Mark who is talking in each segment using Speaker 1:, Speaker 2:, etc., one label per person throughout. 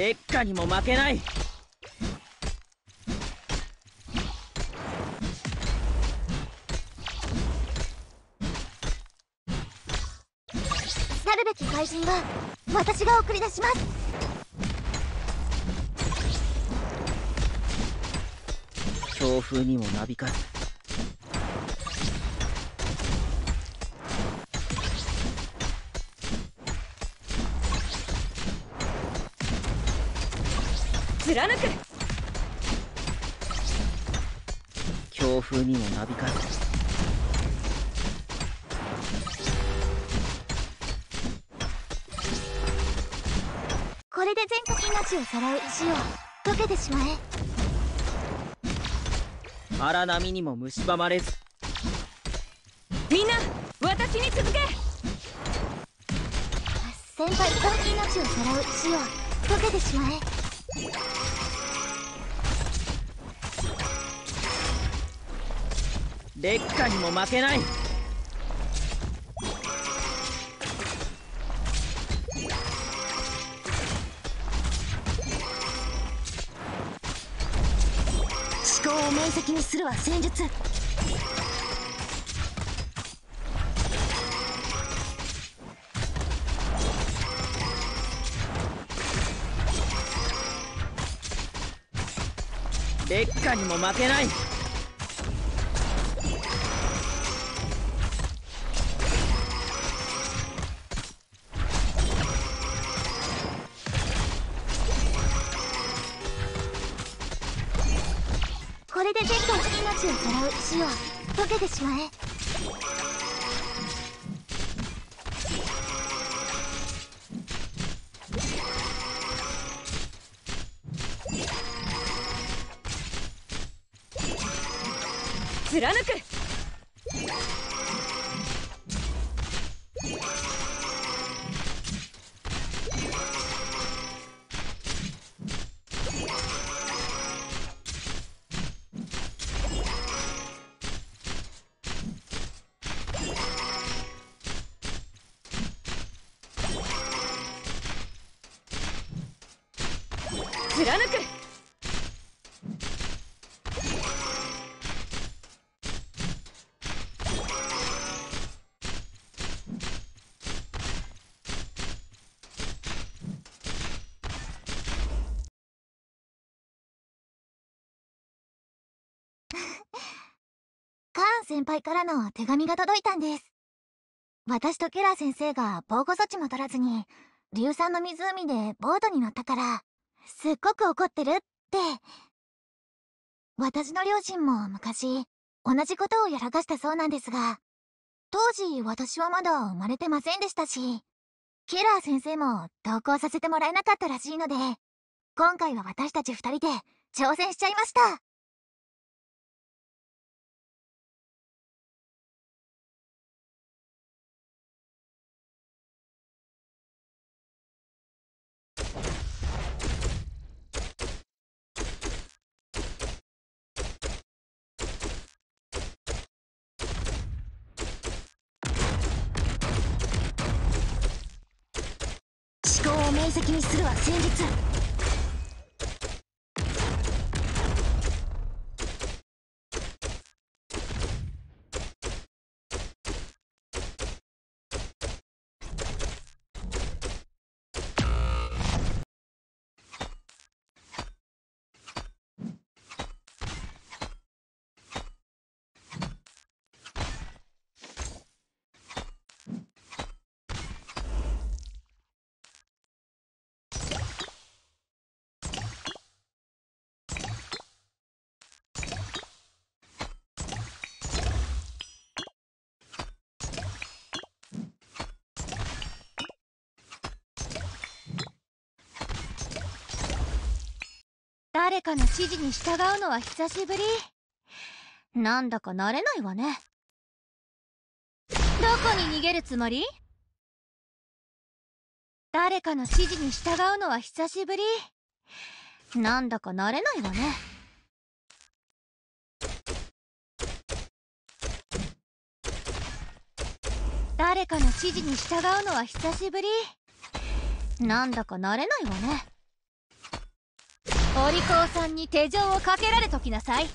Speaker 1: 劣化にも負けない。
Speaker 2: 去るべき怪人は私が送り出します。
Speaker 1: 強風にもなびかず
Speaker 3: 貫く。
Speaker 1: 強風にもなびかず
Speaker 2: これで全国命をさらう石を溶けてしまえ。
Speaker 1: 荒波にも蝕まれず。
Speaker 3: みんな私に続け。
Speaker 2: 先輩と命をさらう石を溶けてしまえ
Speaker 1: 劣化にも負けない。
Speaker 2: 思考を面積にするは戦術。
Speaker 1: 劣化にも負けない
Speaker 2: これで全国命をさらう石を溶けてしまえ。
Speaker 3: 貫く貫く。
Speaker 2: カーン先輩からの手紙が届いたんです。私とケラー先生が防護措置も取らずに硫酸の湖でボートに乗ったから。すっごく怒ってるって。私の両親も昔同じことをやらかしたそうなんですが当時私はまだ生まれてませんでしたしケラー先生も同行させてもらえなかったらしいので今回は私たち2人で挑戦しちゃいました。思考を明晰にするは戦術
Speaker 4: 誰かの指示に従うのは久しぶり。なんだか慣れないわね。どこに逃げるつもり？誰かの指示に従うのは久しぶり。なんだか慣れないわね。誰かの指示に従うのは久しぶり。なんだか慣れないわね。お利口さんに手錠をかけられときなさい。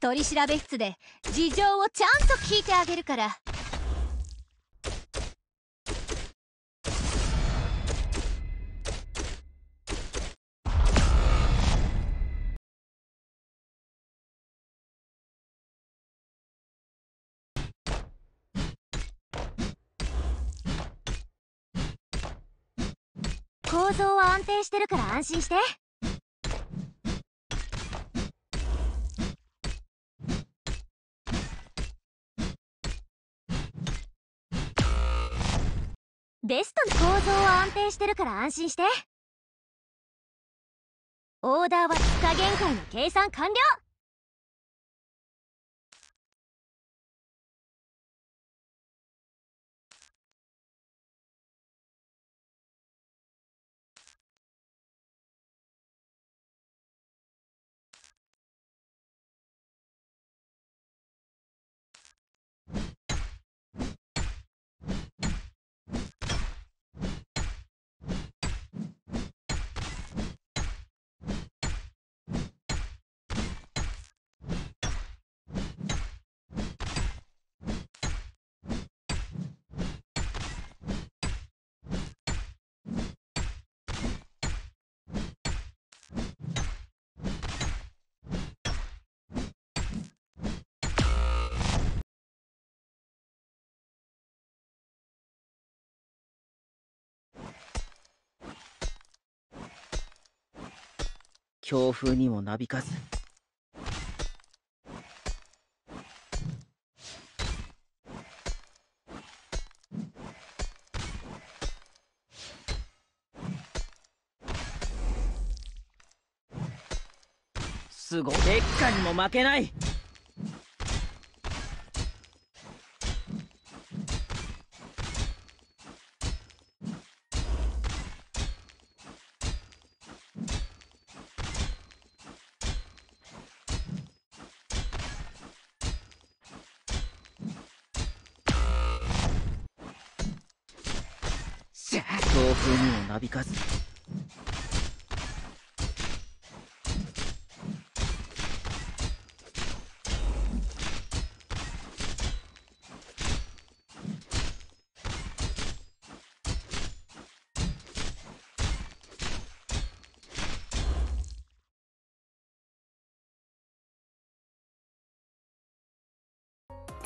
Speaker 4: 取調室で事情をちゃんと聞いてあげるから。構造は安定してるから安心して。ベスト構造は安定してるから安心して。オーダーは2日限界の計算完了。
Speaker 1: 強風にもなびかず。すごい。劣化にも負けない強風にもなびかず。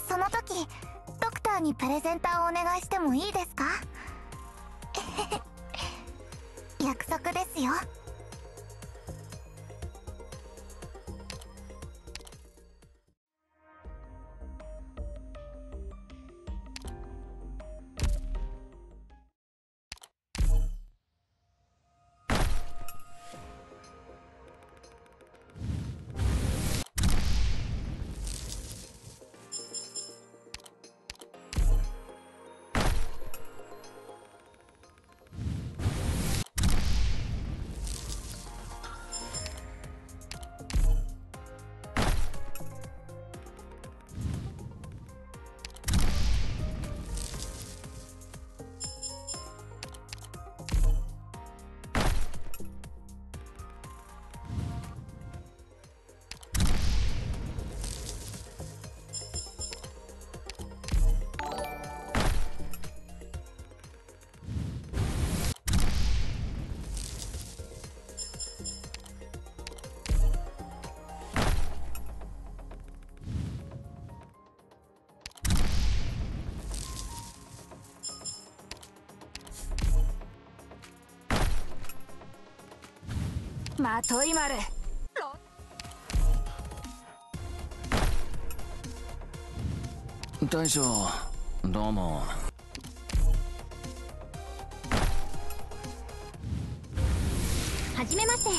Speaker 2: その時ドクターにプレゼンターをお願いしてもいいですか？約束ですよ。まといまる
Speaker 5: 大将どうも。
Speaker 4: はじめまして。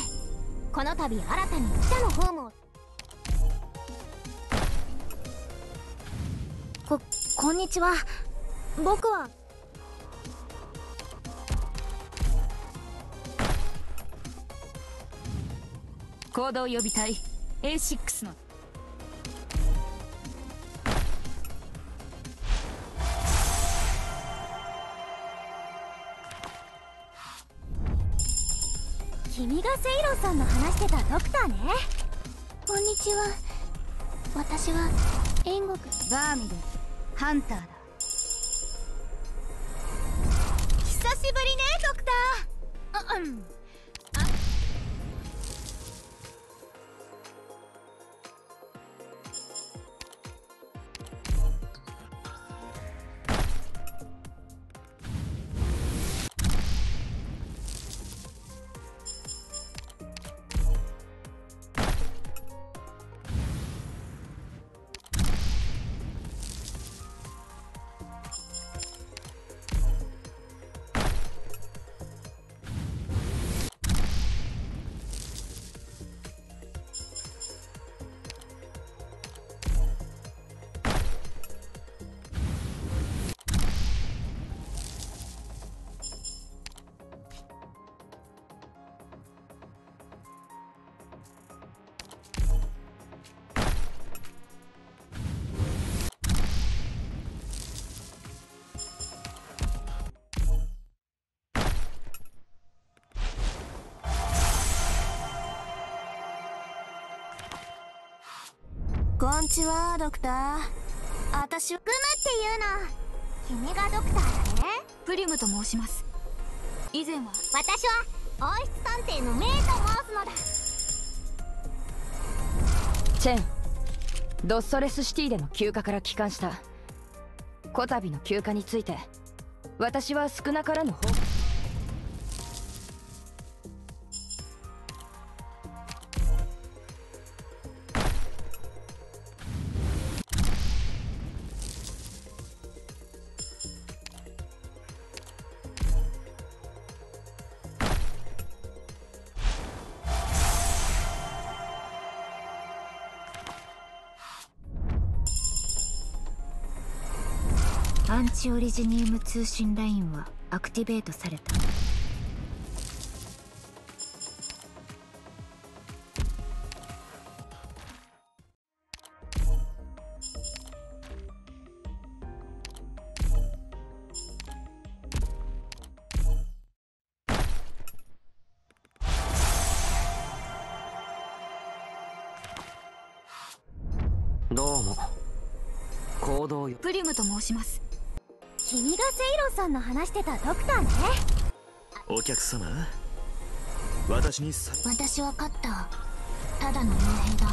Speaker 4: この度新たに記者のホームを。ここんにちは。僕は
Speaker 3: 行動予備隊 A6 の。
Speaker 4: 君がセイロンさんの話してたドクターね。こんにちは。私は煉獄。
Speaker 3: バーミルハンターだ。
Speaker 4: 久しぶりねドクター。うん
Speaker 2: こんちはドクター。私はグムっていうの。君がドクターだね。
Speaker 3: プリムと申します。以前は
Speaker 2: 私は王室探偵のメイと申すのだ。
Speaker 3: チェンドッソレスシティでの休暇から帰還した。こたびの休暇について私は少なからぬ報告
Speaker 6: アンチオリジニウム通信ラインはアクティベートされた。
Speaker 5: どうも。行動よ。
Speaker 3: プリムと申します
Speaker 4: 君がセイロンさんの話してたドクターね。
Speaker 7: お客様？私にさ
Speaker 2: 私は勝った。ただの傭兵だ。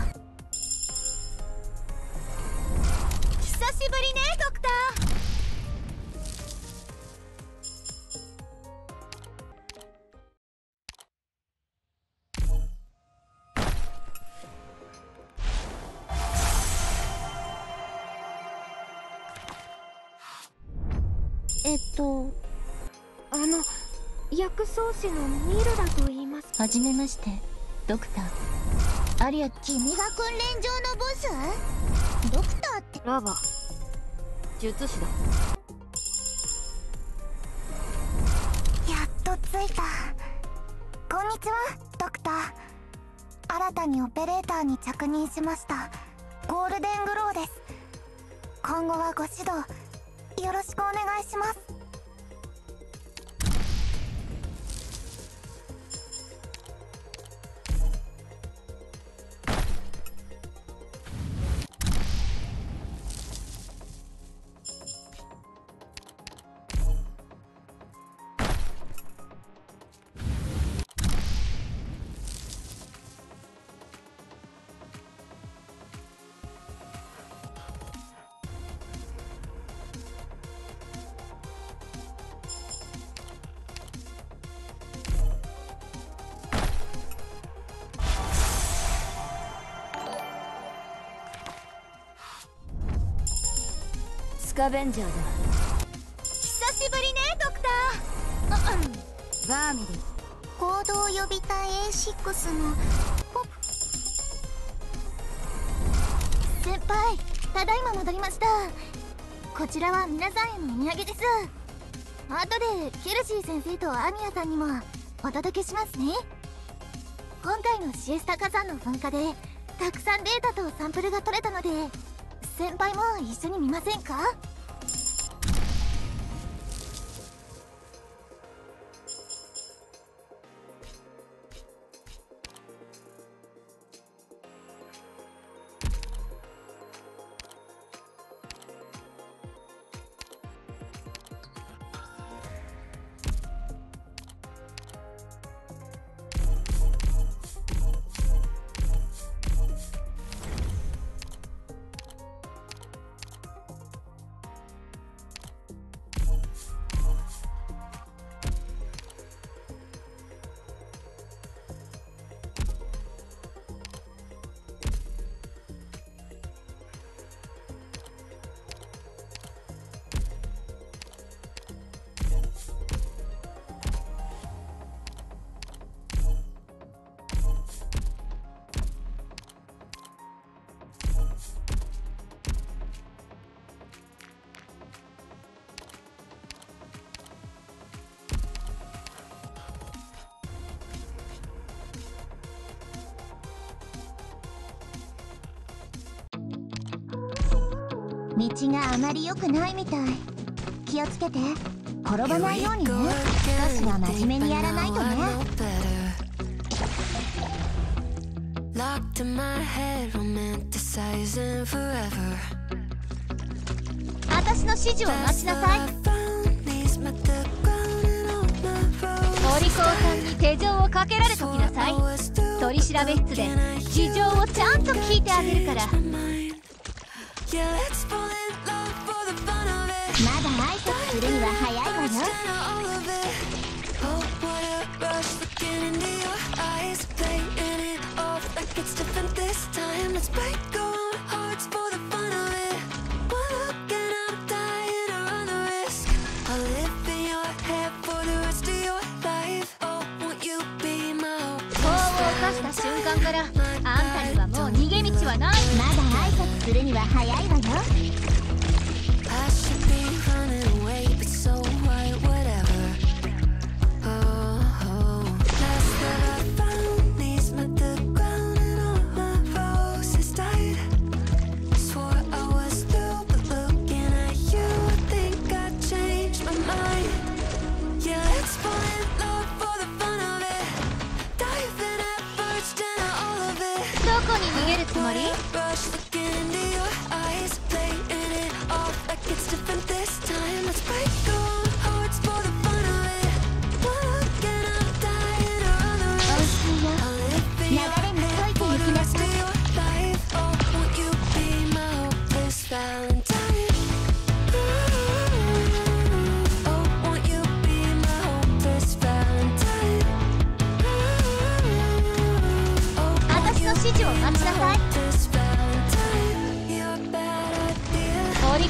Speaker 4: 久しぶりねドクター
Speaker 6: 薬草師のミルダと言います。はじめましてドクター。アリア
Speaker 2: 君が訓練場のボス？ドクターって。
Speaker 3: ラバ術師だ。
Speaker 2: やっと着いた。こんにちはドクター。新たにオペレーターに着任しました。ゴールデングローです。今後はご指導よろしくお願いします
Speaker 3: スカベンジャーだ
Speaker 4: 久しぶりねドクター。
Speaker 3: バーミル
Speaker 2: 行動予備隊 A6 の先輩ただいま戻りましたこちらは皆さんへのお土産です。後でケルシー先生とアミヤさんにもお届けしますね。今回のシエスタ火山の噴火でたくさんデータとサンプルが取れたので先輩も一緒に見ませんか？
Speaker 8: 道があまり良くないみたい。気をつけて。転ばないようにね。少しは真面目にやらないとね。
Speaker 9: Locked in my head, romanticizing forever.
Speaker 4: 私の指示を待ちなさい。お利口さんに手錠をかけられときなさい。取り調べ室で事情をちゃんと聞いてあげるから
Speaker 8: まだ挨拶するには早いわよ。
Speaker 4: 瞬間からあんたにはもう逃げ道はない
Speaker 8: まだ挨拶するには早いわよ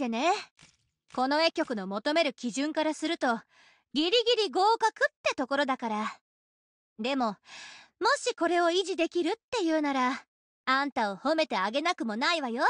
Speaker 4: でね。この絵曲の求める基準からするとギリギリ合格ってところだから。でももしこれを維持できるっていうならあんたを褒めてあげなくもないわよ。